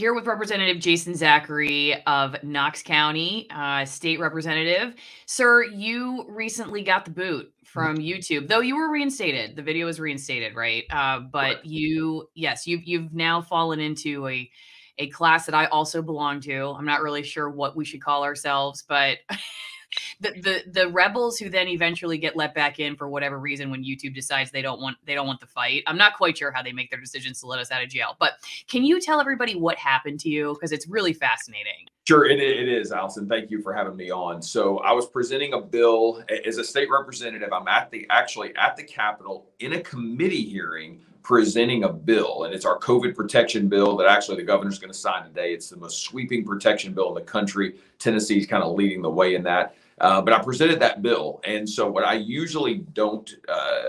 here with Representative Jason Zachary of Knox County, uh, state representative. Sir, you recently got the boot from YouTube, though you were reinstated. The video was reinstated, right? Uh, but you, yes, you've you've now fallen into a a class that I also belong to. I'm not really sure what we should call ourselves, but the, the the rebels who then eventually get let back in for whatever reason when YouTube decides they don't want they don't want the fight. I'm not quite sure how they make their decisions to let us out of jail. But can you tell everybody what happened to you because it's really fascinating. Sure, it, it is, Alison. Thank you for having me on. So I was presenting a bill as a state representative. I'm at the actually at the Capitol in a committee hearing presenting a bill, and it's our COVID protection bill that actually the governor's going to sign today. It's the most sweeping protection bill in the country. Tennessee's kind of leading the way in that. Uh, but I presented that bill, and so what I usually don't uh,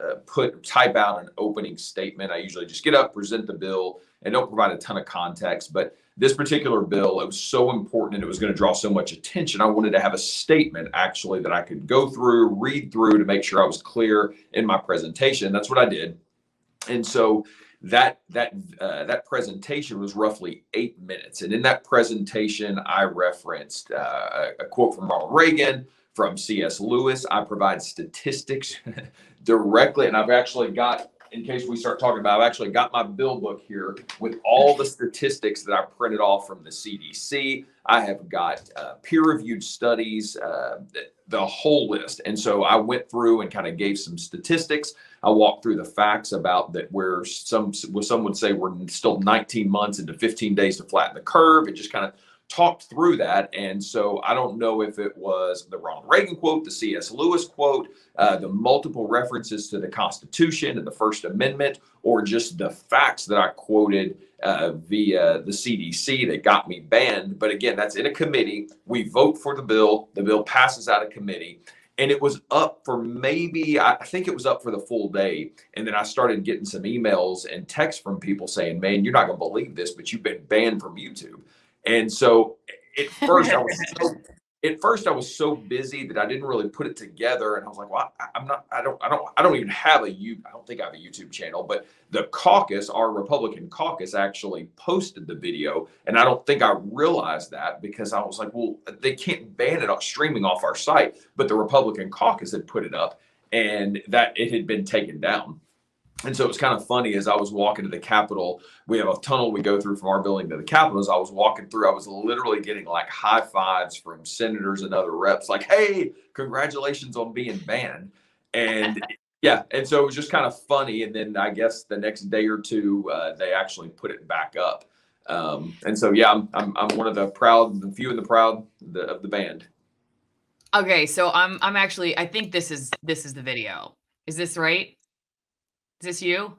uh, put type out an opening statement. I usually just get up, present the bill, and don't provide a ton of context. But this particular bill, it was so important and it was going to draw so much attention. I wanted to have a statement actually that I could go through, read through to make sure I was clear in my presentation. That's what I did. And so that that uh, that presentation was roughly eight minutes, and in that presentation, I referenced uh, a quote from Ronald Reagan, from C.S. Lewis. I provide statistics directly, and I've actually got. In case we start talking about, I've actually got my bill book here with all the statistics that I printed off from the CDC. I have got uh, peer-reviewed studies, uh, the whole list, and so I went through and kind of gave some statistics. I walked through the facts about that where some some would say we're still 19 months into 15 days to flatten the curve. It just kind of talked through that. And so I don't know if it was the Ronald Reagan quote, the C.S. Lewis quote, uh, the multiple references to the Constitution and the First Amendment, or just the facts that I quoted uh, via the CDC that got me banned. But again, that's in a committee. We vote for the bill, the bill passes out of committee and it was up for maybe I think it was up for the full day. And then I started getting some emails and texts from people saying, "Man, you're not going to believe this, but you've been banned from YouTube." And so at first I was so at first I was so busy that I didn't really put it together, and I was like, "Well, I, am not. I don't. I don't. I don't even have a you. I don't think I have a YouTube channel." But the caucus, our Republican caucus, actually posted the video, and I don't think I realized that because I was like, "Well, they can't ban it off streaming off our site," but the Republican caucus had put it up, and that it had been taken down. And so it was kind of funny as I was walking to the Capitol. We have a tunnel we go through from our building to the Capitol. As I was walking through, I was literally getting like high fives from senators and other reps, like, hey, congratulations on being banned. And yeah, and so it was just kind of funny. And then I guess the next day or two, uh, they actually put it back up. Um, and so, yeah, I'm, I'm, I'm one of the proud, the few and the proud the, of the banned. Okay, so I'm I'm actually I think this is this is the video. Is this right? Is this you?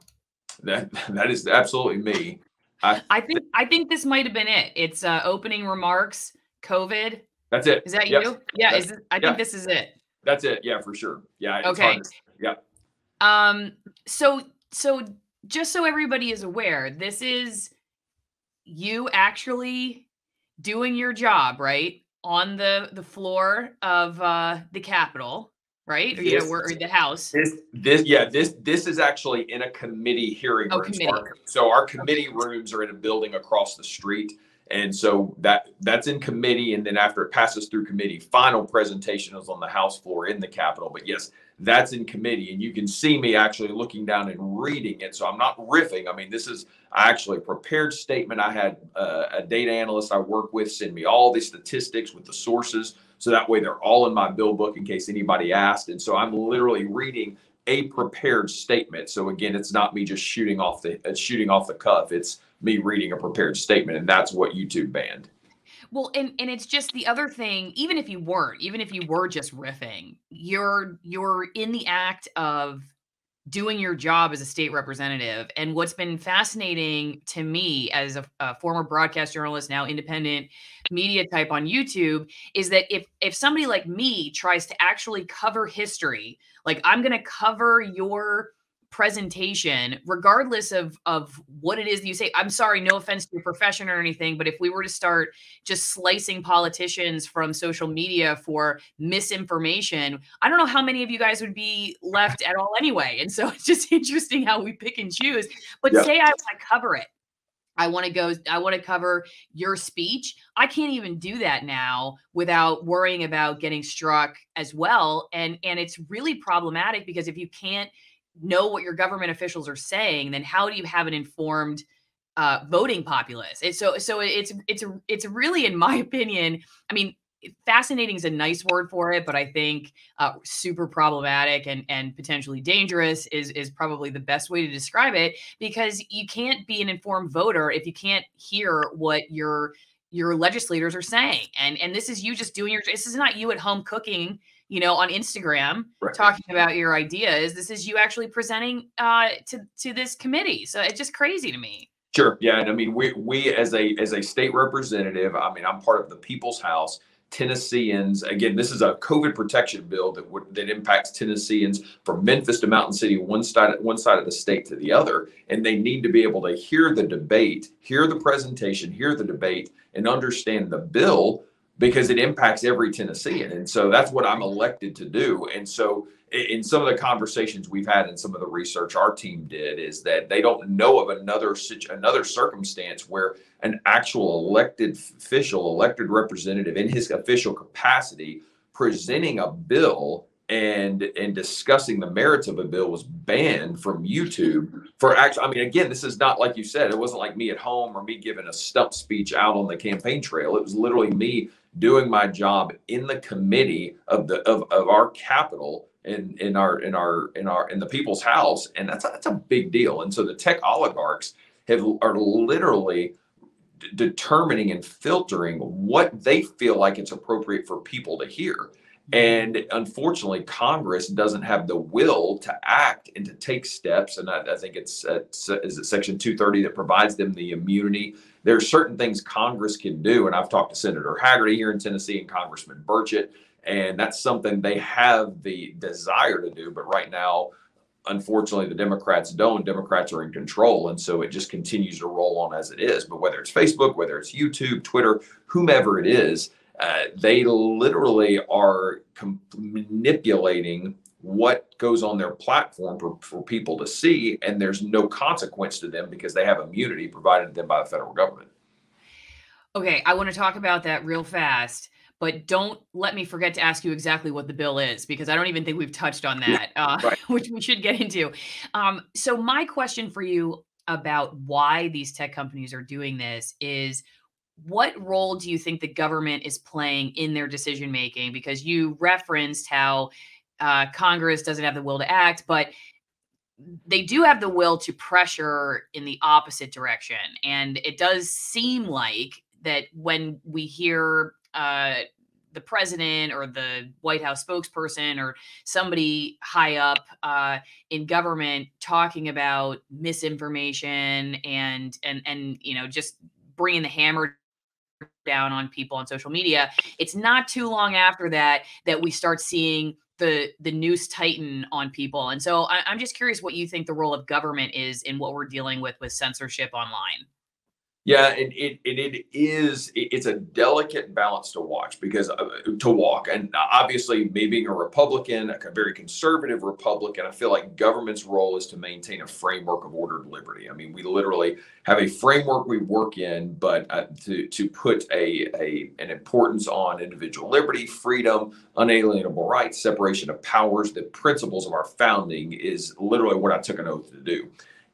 That that is absolutely me. I, I think I think this might have been it. It's uh, opening remarks, COVID. That's it. Is that yes. you? Yeah. That's, is this, I yeah. think this is it. That's it. Yeah, for sure. Yeah. okay. Yeah. Um. So so just so everybody is aware, this is you actually doing your job right on the the floor of uh, the Capitol right? Or, you know, or the House. This, this, yeah, this, this is actually in a committee hearing oh, room. Committee. So our committee rooms are in a building across the street. And so that that's in committee, and then after it passes through committee, final presentation is on the House floor in the Capitol. But yes, that's in committee, and you can see me actually looking down and reading it. So I'm not riffing. I mean, this is actually a prepared statement. I had uh, a data analyst I work with send me all the statistics with the sources so that way they're all in my bill book in case anybody asked. And so I'm literally reading a prepared statement. So again, it's not me just shooting off the uh, shooting off the cuff. It's me reading a prepared statement, and that's what YouTube banned. Well, and and it's just the other thing. Even if you weren't, even if you were just riffing, you're you're in the act of doing your job as a state representative. And what's been fascinating to me as a, a, former broadcast journalist, now independent media type on YouTube, is that if if somebody like me tries to actually cover history, like I'm going to cover your presentation regardless of of what it is that you say. I'm sorry no offense to your profession or anything but if we were to start just slicing politicians from social media for misinformation i don't know how many of you guys would be left at all anyway. And so it's just interesting how we pick and choose. But say i want to cover it. I want to go, I want to cover your speech. I can't even do that now without worrying about getting struck as well. And and it's really problematic because if you can't know what your government officials are saying, then how do you have an informed uh, voting populace? It's so so it's it's it's really, in my opinion, I mean, fascinating is a nice word for it, but I think uh, super problematic and and potentially dangerous is is probably the best way to describe it because you can't be an informed voter if you can't hear what your your legislators are saying. And and this is you just doing your this is not you at home cooking, you know, on Instagram right. talking about your ideas. This is you actually presenting uh to to this committee. So it's just crazy to me. Sure. Yeah, and I mean we we as a as a state representative, I mean I'm part of the People's House Tennesseans. Again, this is a COVID protection bill that would, that impacts Tennesseans from Memphis to Mountain City, one side one side of the state to the other, and they need to be able to hear the debate, hear the presentation, hear the debate, and understand the bill because it impacts every Tennessean. And so that's what I'm elected to do. And so in some of the conversations we've had and some of the research our team did is that they don't know of another such another circumstance where an actual elected official elected representative in his official capacity presenting a bill and and discussing the merits of a bill was banned from YouTube for actually I mean again this is not like you said it wasn't like me at home or me giving a stump speech out on the campaign trail it was literally me doing my job in the committee of the of, of our capital in in our in our in our in the people's house and that's a, that's a big deal. And so the tech oligarchs have are literally d- determining and filtering what they feel like it's appropriate for people to hear. Mm-hmm. And unfortunately congress doesn't have the will to act and to take steps and i, I think it's uh, is it section 230 that provides them the immunity there are certain things congress can do and i've talked to senator hagerty here in tennessee and congressman burchett and that's something they have the desire to do. But right now, unfortunately, the Democrats don't. Democrats are in control. And so it just continues to roll on as it is. But whether it's Facebook, whether it's YouTube, Twitter, whomever it is, uh, they literally are com- manipulating what goes on their platform for, for people to see. And there's no consequence to them because they have immunity provided to them by the federal government. Okay, I want to talk about that real fast but don't let me forget to ask you exactly what the bill is because I don't even think we've touched on that, uh, right. which we should get into. Um, so, my question for you about why these tech companies are doing this is what role do you think the government is playing in their decision making? Because you referenced how uh, Congress doesn't have the will to act, but they do have the will to pressure in the opposite direction. And it does seem like that when we hear uh, the president or the White House spokesperson or somebody high up uh, in government talking about misinformation and and and you know just bringing the hammer down on people on social media. It's not too long after that that we start seeing the the noose tighten on people. And so I, I'm just curious what you think the role of government is in what we're dealing with with censorship online. Yeah, and it, it, it is it's a delicate balance to watch because uh, to walk, and obviously, me being a Republican, a very conservative Republican, I feel like government's role is to maintain a framework of ordered liberty. I mean, we literally have a framework we work in, but uh, to to put a, a an importance on individual liberty, freedom, unalienable rights, separation of powers, the principles of our founding is literally what I took an oath to do.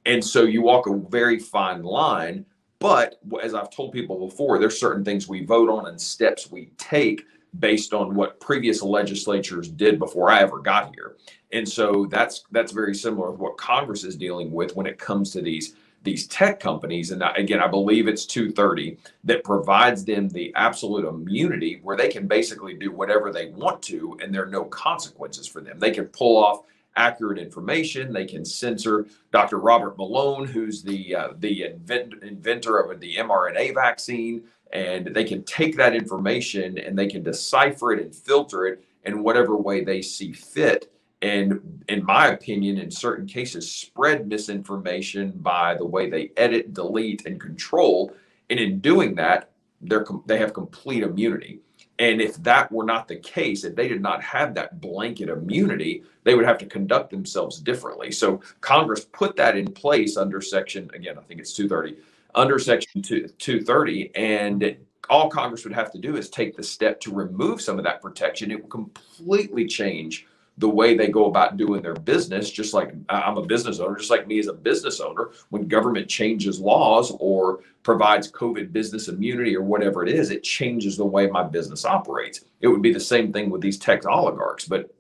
And so you walk a very fine line but as I've told people before, there's certain things we vote on and steps we take based on what previous legislatures did before I ever got here. And so that's that's very similar with what Congress is dealing with when it comes to these these tech companies. And again, I believe it's 230 that provides them the absolute immunity where they can basically do whatever they want to, and there are no consequences for them. They can pull off accurate information. They can censor Dr. Robert Malone, who's the uh, the invent, inventor of the mRNA vaccine, and they can take that information and they can decipher it and filter it in whatever way they see fit. And in my opinion, in certain cases, spread misinformation by the way they edit, delete, and control. And in doing that, they're they have complete immunity. And if that were not the case, if they did not have that blanket immunity, they would have to conduct themselves differently. So Congress put that in place under section, again, I think it's 230, under Section 230. And all Congress would have to do is take the step to remove some of that protection. It will completely change the way they go about doing their business, just like I'm a business owner, just like me as a business owner, when government changes laws or provides COVID business immunity or whatever it is, it changes the way my business operates. It would be the same thing with these tech oligarchs. But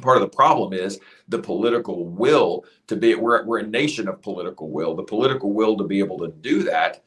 part of the problem is the political will to be, we're, we're a nation of political will, the political will to be able to do that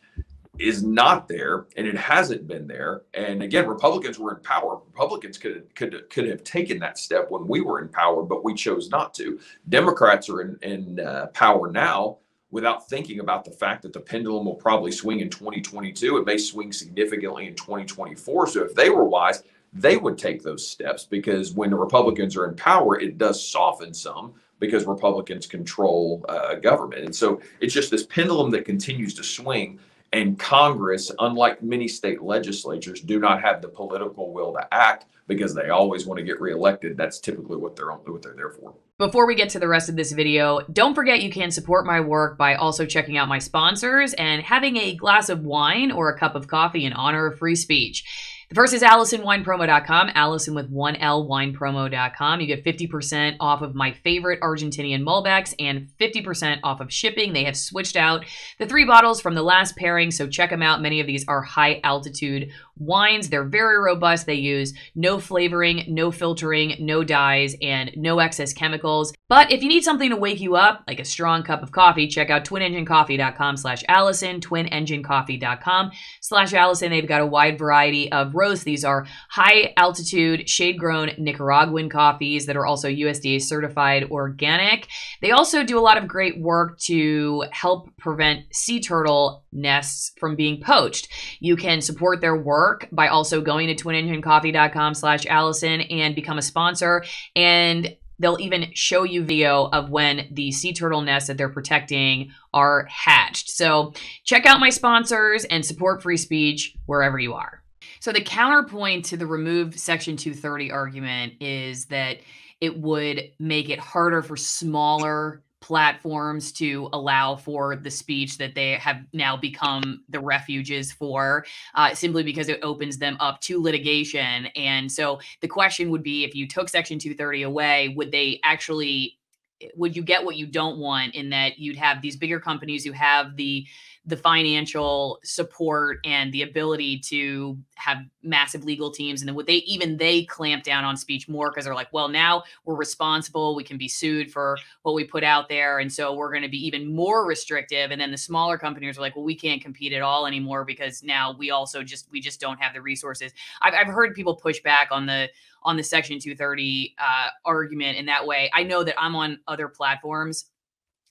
is not there and it hasn't been there. And again republicans were in power. Republicans could could could have taken that step when we were in power but we chose not to. Democrats are in, in uh, power now without thinking about the fact that the pendulum will probably swing in 2022 it may swing significantly in 2024 so if they were wise they would take those steps because when the republicans are in power it does soften some because republicans control uh, government. And so it's just this pendulum that continues to swing and Congress, unlike many state legislatures, do not have the political will to act because they always want to get reelected. That's typically what they're what they're there for. Before we get to the rest of this video, don't forget you can support my work by also checking out my sponsors and having a glass of wine or a cup of coffee in honor of free speech. The first is AlisonWinePromo.com, Alison with one L winepromo.com. You get 50% off of my favorite Argentinian Malbecs and 50% off of shipping. They have switched out the three bottles from the last pairing, so check them out. Many of these are high altitude wines. They're very robust. They use no flavoring, no filtering, no dyes, and no excess chemicals. But if you need something to wake you up, like a strong cup of coffee, check out twinenginecoffee.com slash Alison, twinenginecoffee.com slash Alison. They've got a wide variety of roasts. These are high altitude, shade grown Nicaraguan coffees that are also USDA certified organic. They also do a lot of great work to help prevent sea turtle nests from being poached. You can support their work by also going to twinenginecoffee.com slash Alison and become a sponsor. And they'll even show you video of when the sea turtle nests that they're protecting are hatched. So check out my sponsors and support free speech wherever you are. So the counterpoint to the remove Section 230 argument is that it would make it harder for smaller platforms to allow for the speech that they have now become the refuges for, uh, simply because it opens them up to litigation. And so the question would be if you took Section 230 away, would they actually Eh, would you get what you don't want in that you'd have these bigger companies who have the the financial support and the ability to have massive legal teams and then would they even they clamp down on speech more because they're like well now we're responsible we can be sued for what we put out there and so we're going to be even more restrictive and then the smaller companies are like well we can't compete at all anymore because now we also just we just don't have the resources. I've, I've heard people push back on the on the section 230 uh, argument in that way i know that i'm on other platforms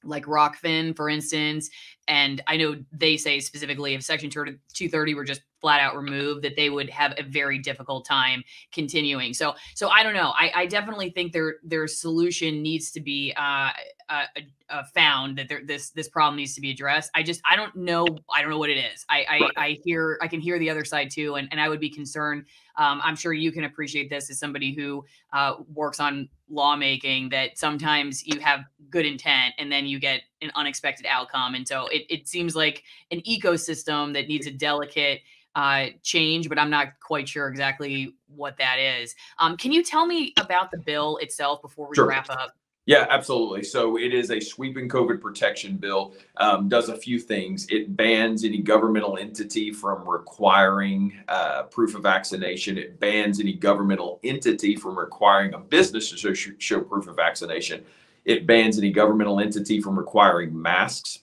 like Rokfin, for instance. And I know they say specifically if Section 230 were just flat out removed, that they would have a very difficult time continuing. So, so I don't know. I, I definitely think their their solution needs to be uh, uh, uh, found that there, this this problem needs to be addressed. I just I don't know. I don't know what it is. I I, I hear I can hear the other side too, and and I would be concerned. Um, I'm sure you can appreciate this as somebody who uh, works on lawmaking. That sometimes you have good intent and then you get an unexpected outcome, and so it it seems like an ecosystem that needs a delicate uh, change, but I'm not quite sure exactly what that is. Um, can you tell me about the bill itself before we sure. wrap up? Yeah, absolutely. So it is a sweeping COVID protection bill. Um, does a few things. It bans any governmental entity from requiring uh, proof of vaccination. It bans any governmental entity from requiring a business to show, show proof of vaccination. It bans any governmental entity from requiring masks,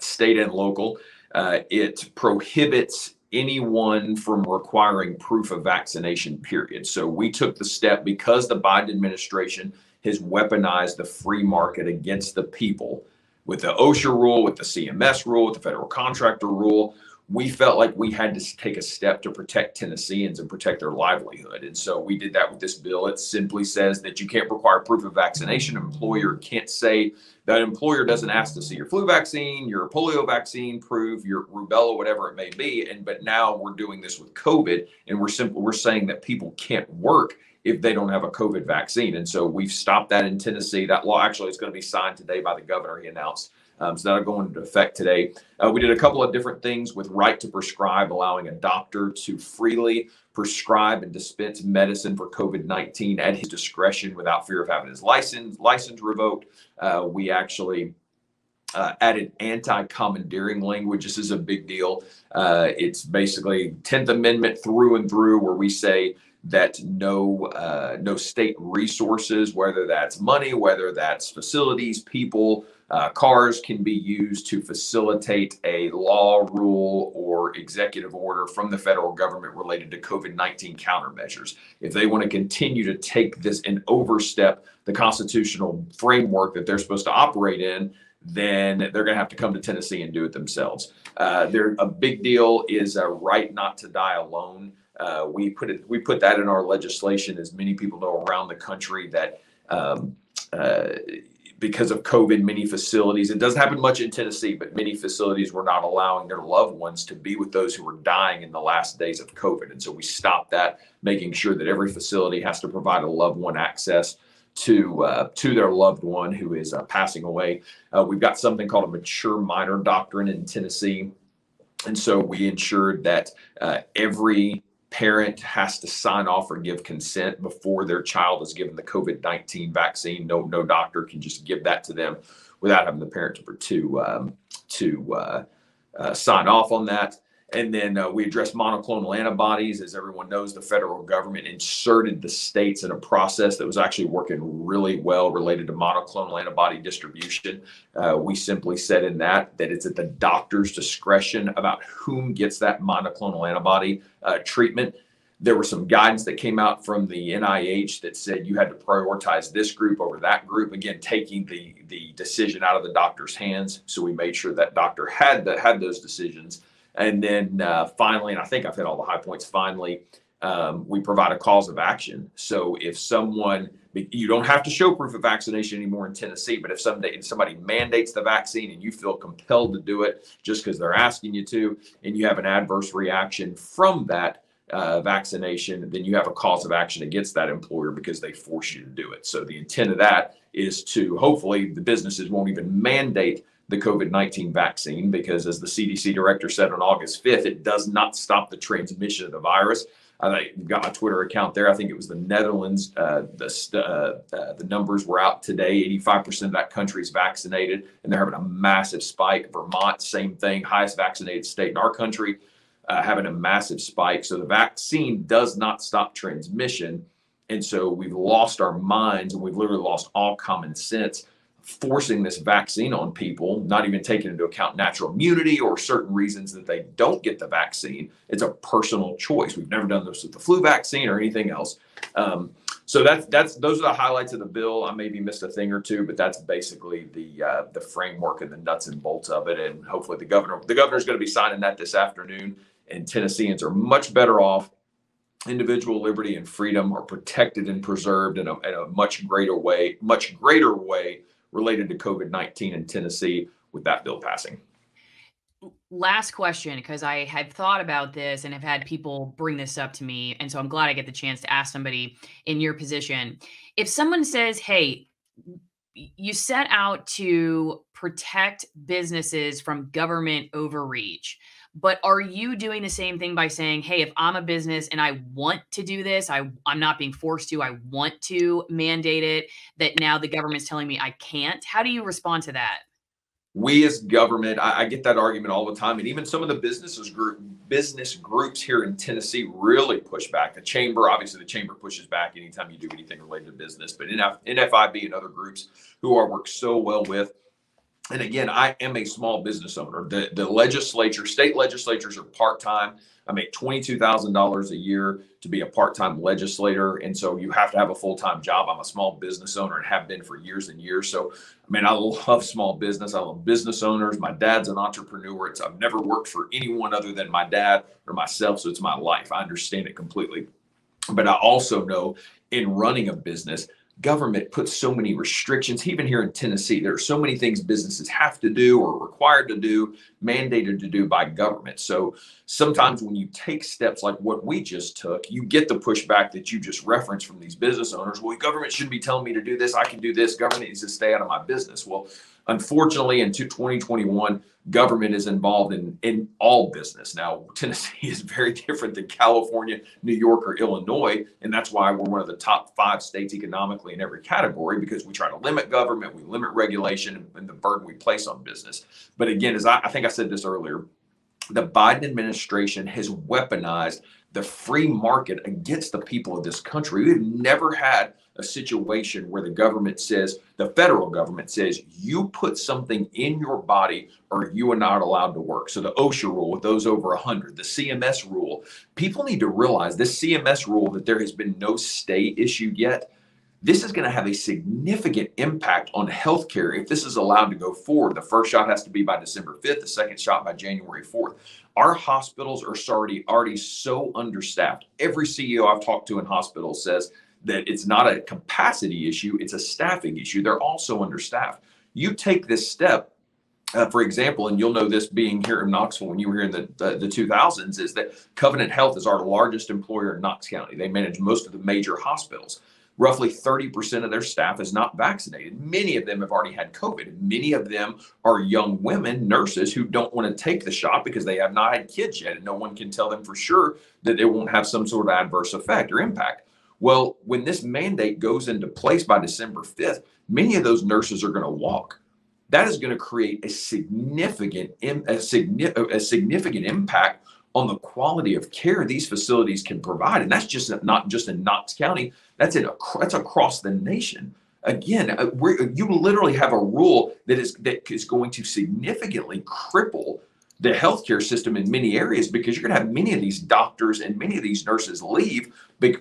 state and local. Uh, it prohibits anyone from requiring proof of vaccination, period. So we took the step because the Biden administration has weaponized the free market against the people with the OSHA rule, with the CMS rule, with the federal contractor rule. We felt like we had to take a step to protect Tennesseans and protect their livelihood. And so we did that with this bill. It simply says that you can't require proof of vaccination. An employer can't say that employer doesn't ask to see your flu vaccine, your polio vaccine proof, your rubella, whatever it may be. And but now we're doing this with COVID, and we're simply we're saying that people can't work if they don't have a COVID vaccine. And so we've stopped that in Tennessee. That law actually is going to be signed today by the governor. He announced Um, so that'll go into effect today. Uh, we did a couple of different things with right to prescribe, allowing a doctor to freely prescribe and dispense medicine for COVID 19 at his discretion without fear of having his license license revoked. Uh, we actually uh, added anti-commandeering language. This is a big deal. Uh, it's basically 10th Amendment through and through, where we say that no uh, no state resources, whether that's money, whether that's facilities, people, uh, cars, can be used to facilitate a law, rule, or executive order from the federal government related to COVID 19 countermeasures. If they want to continue to take this and overstep the constitutional framework that they're supposed to operate in, then they're going to have to come to Tennessee and do it themselves. Uh, there, a big deal is a right not to die alone. Uh, we put it, we put that in our legislation, as many people know around the country that um, uh, because of COVID, many facilities, it doesn't happen much in Tennessee, but many facilities were not allowing their loved ones to be with those who were dying in the last days of COVID. And so we stopped that, making sure that every facility has to provide a loved one access to uh, to their loved one who is uh, passing away. Uh, we've got something called a mature minor doctrine in Tennessee, and so we ensured that uh, every parent has to sign off or give consent before their child is given the COVID nineteen vaccine. No no doctor can just give that to them without having the parent to to um, to uh, uh, sign off on that. And then uh, we addressed monoclonal antibodies. As everyone knows, the federal government inserted the states in a process that was actually working really well related to monoclonal antibody distribution. Uh, we simply said in that that it's at the doctor's discretion about whom gets that monoclonal antibody uh, treatment. There was some guidance that came out from the NIH that said you had to prioritize this group over that group. Again, taking the the decision out of the doctor's hands. So we made sure that doctor had the, had those decisions. And then uh, finally, and I think I've hit all the high points. Finally, um, we provide a cause of action. So if someone, you don't have to show proof of vaccination anymore in Tennessee, but if somebody, if somebody mandates the vaccine and you feel compelled to do it just because they're asking you to, and you have an adverse reaction from that uh, vaccination, then you have a cause of action against that employer because they force you to do it. So the intent of that is to hopefully the businesses won't even mandate the COVID 19 vaccine because, as the CDC director said on August 5th, it does not stop the transmission of the virus. I you've got my Twitter account there. I think it was the Netherlands. Uh, the uh, uh, the numbers were out today. 85% of that country is vaccinated, and they're having a massive spike. Vermont, same thing, highest vaccinated state in our country, uh, having a massive spike. So the vaccine does not stop transmission, and so we've lost our minds, and we've literally lost all common sense forcing this vaccine on people, not even taking into account natural immunity or certain reasons that they don't get the vaccine. It's a personal choice. We've never done this with the flu vaccine or anything else. Um, so that's that's those are the highlights of the bill. I maybe missed a thing or two, but that's basically the uh, the framework and the nuts and bolts of it. And hopefully the governor the governor's going to be signing that this afternoon. And Tennesseans are much better off individual liberty and freedom are protected and preserved in a, in a, much greater way, much greater way related to COVID 19 in Tennessee with that bill passing. Last question, because I had thought about this and have had people bring this up to me. And so I'm glad I get the chance to ask somebody in your position. If someone says, hey, you set out to protect businesses from government overreach but are you doing the same thing by saying hey if i'm a business and i want to do this I, i'm not being forced to i want to mandate it that now the government's telling me i can't how do you respond to that? We as government I, I, get that argument all the time and even some of the businesses group business groups here in tennessee really push back. The chamber obviously the chamber pushes back anytime you do anything related to business but NF, nfib and other groups who I work so well with and again, I am a small business owner. The, the legislature, state legislatures are part time. I make $22,000 a year to be a part time legislator. And so you have to have a full time job. I'm a small business owner and have been for years and years. So, I mean, I love small business. I love business owners. My dad's an entrepreneur. It's, I've never worked for anyone other than my dad or myself. So it's my life. I understand it completely. But I also know in running a business, government puts so many restrictions. Even here in Tennessee, there are so many things businesses have to do or required to do, mandated to do by government. So sometimes when you take steps like what we just took, you get the pushback that you just referenced from these business owners. Well, government shouldn't be telling me to do this. I can do this. Government needs to stay out of my business. Well, Unfortunately, in 2021, government is involved in, in all business. Now, Tennessee is very different than California, New York, or Illinois. And that's why we're one of the top five states economically in every category because we try to limit government, we limit regulation, and the burden we place on business. But again, as I, I think I said this earlier, the Biden administration has weaponized the free market against the people of this country. We've never had a situation where the government says, the federal government says, you put something in your body or you are not allowed to work. So the OSHA rule with those over 100, the CMS rule, people need to realize this CMS rule that there has been no stay issued yet. This is going to have a significant impact on healthcare if this is allowed to go forward. The first shot has to be by December 5th, the second shot by January 4th. Our hospitals are already already so understaffed. Every CEO I've talked to in hospitals says that it's not a capacity issue, it's a staffing issue. They're also understaffed. You take this step, uh, for example, and you'll know this being here in Knoxville when you were here in the, the, the 2000s, is that Covenant Health is our largest employer in Knox County. They manage most of the major hospitals. Roughly 30% of their staff is not vaccinated. Many of them have already had COVID. Many of them are young women, nurses, who don't want to take the shot because they have not had kids yet. And no one can tell them for sure that it won't have some sort of adverse effect or impact. Well, when this mandate goes into place by December 5th, many of those nurses are going to walk. That is going to create a significant a, significant a significant impact on the quality of care these facilities can provide, and that's just not just in Knox County. That's in that's across the nation. Again, uh, you literally have a rule that is that is going to significantly cripple the healthcare system in many areas because you're going to have many of these doctors and many of these nurses leave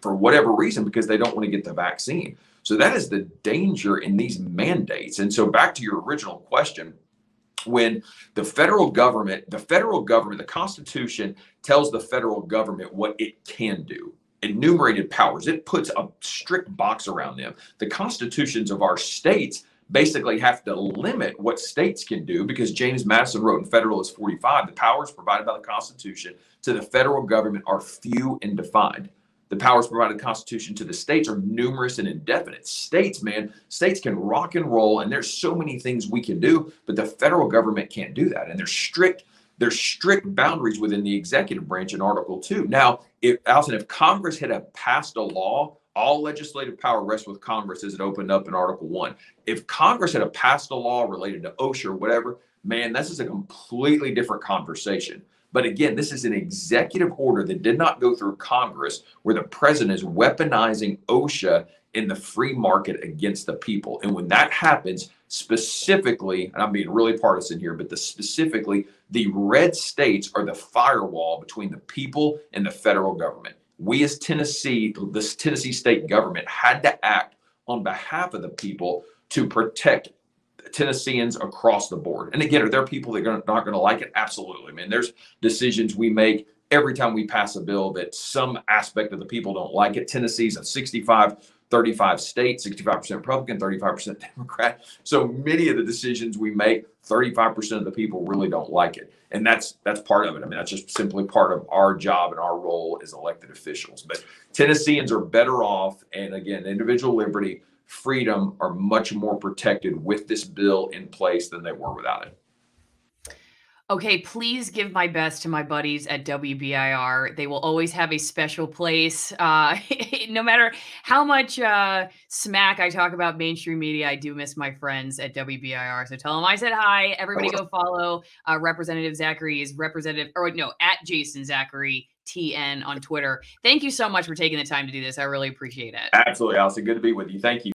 for whatever reason because they don't want to get the vaccine. So that is the danger in these mandates. And so back to your original question, when the federal government, the federal government, the Constitution tells the federal government what it can do, enumerated powers, it puts a strict box around them. The constitutions of our states basically have to limit what states can do because James Madison wrote in Federalist 45 the powers provided by the Constitution to the federal government are few and defined. The powers provided by the Constitution to the states are numerous and indefinite. States, man, states can rock and roll, and there's so many things we can do, but the federal government can't do that. And there's strict there's strict boundaries within the executive branch in Article 2. Now, if Alison, if Congress had passed a law all legislative power rests with Congress as it opened up in Article 1. If Congress had passed a law related to OSHA or whatever, man, this is a completely different conversation. But again, this is an executive order that did not go through Congress where the president is weaponizing OSHA in the free market against the people. And when that happens, specifically, and I'm being really partisan here, but the specifically, the red states are the firewall between the people and the federal government we as Tennessee, this Tennessee state government had to act on behalf of the people to protect Tennesseans across the board. And again, are there people that are not going to like it? Absolutely. I mean, there's decisions we make every time we pass a bill that some aspect of the people don't like it. Tennessee's a 65 35 states, 65% Republican, 35% Democrat. So many of the decisions we make, 35% of the people really don't like it. And that's that's part of it. I mean, that's just simply part of our job and our role as elected officials. But Tennesseans are better off. And again, individual liberty, freedom are much more protected with this bill in place than they were without it. Okay, please give my best to my buddies at WBIR. They will always have a special place. Uh, no matter how much uh, smack I talk about mainstream media, I do miss my friends at WBIR. So tell them I said hi. Everybody go follow uh, Representative Zachary's Representative, or no, at Jason Zachary TN on Twitter. Thank you so much for taking the time to do this. I really appreciate it. Absolutely, Alison. Good to be with you. Thank you.